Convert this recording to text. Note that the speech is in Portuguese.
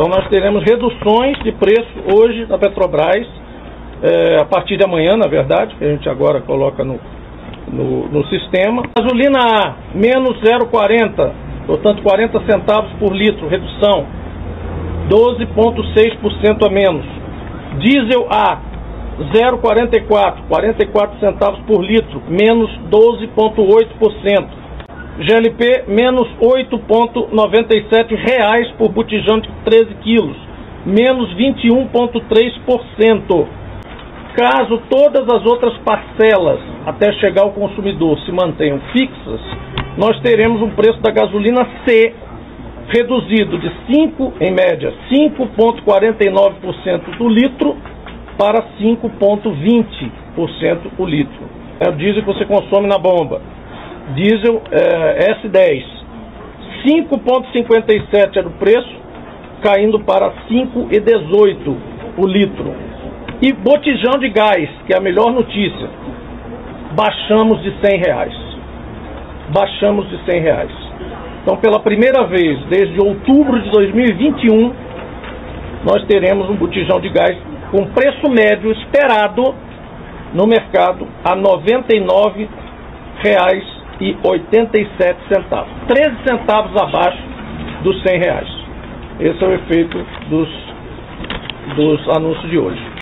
Então nós teremos reduções de preço hoje da Petrobras, é, a partir de amanhã, na verdade, que a gente agora coloca no, no, no sistema. Gasolina A, menos 0,40, portanto 40 centavos por litro, redução, 12,6% a menos. Diesel A, 0,44, 44 centavos por litro, menos 12,8%. GLP menos 8,97 reais por botijão de 13 quilos, menos 21,3%. Caso todas as outras parcelas até chegar ao consumidor se mantenham fixas, nós teremos um preço da gasolina C reduzido de 5, em média, 5,49% do litro para 5,20% o litro. É o diesel que você consome na bomba diesel é, S10. 5,57 era o preço, caindo para 5,18 o litro. E botijão de gás, que é a melhor notícia, baixamos de 100 reais. Baixamos de 100 reais. Então, pela primeira vez desde outubro de 2021, nós teremos um botijão de gás com preço médio esperado no mercado a 99 reais e 87 centavos, 13 centavos abaixo dos 100 reais. Esse é o efeito dos, dos anúncios de hoje.